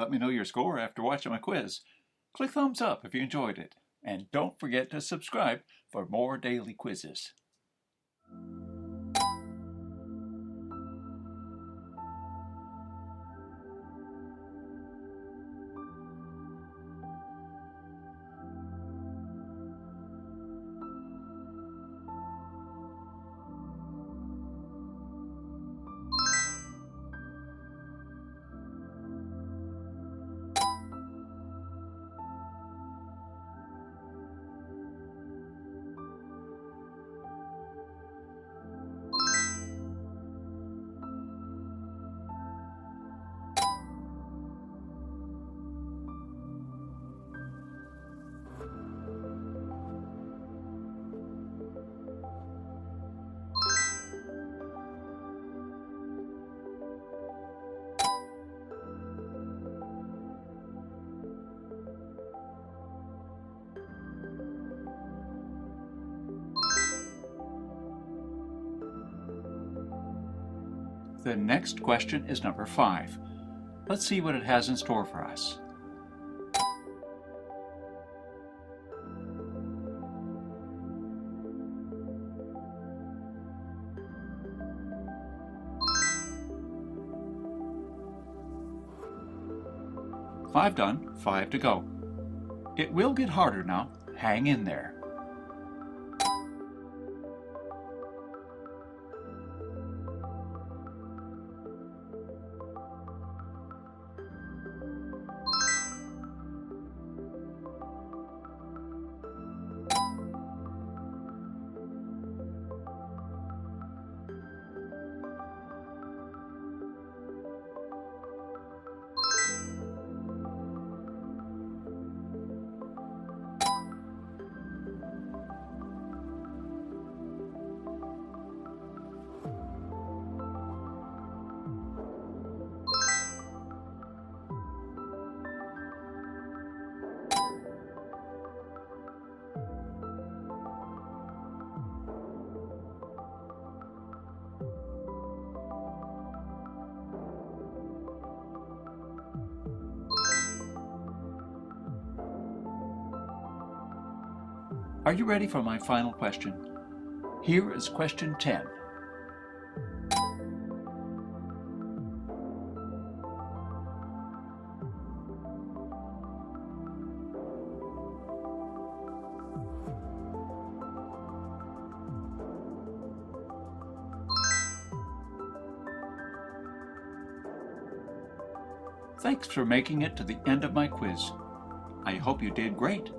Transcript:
Let me know your score after watching my quiz. Click thumbs up if you enjoyed it. And don't forget to subscribe for more daily quizzes. The next question is number five. Let's see what it has in store for us. Five done, five to go. It will get harder now. Hang in there. Are you ready for my final question? Here is question 10. Thanks for making it to the end of my quiz. I hope you did great.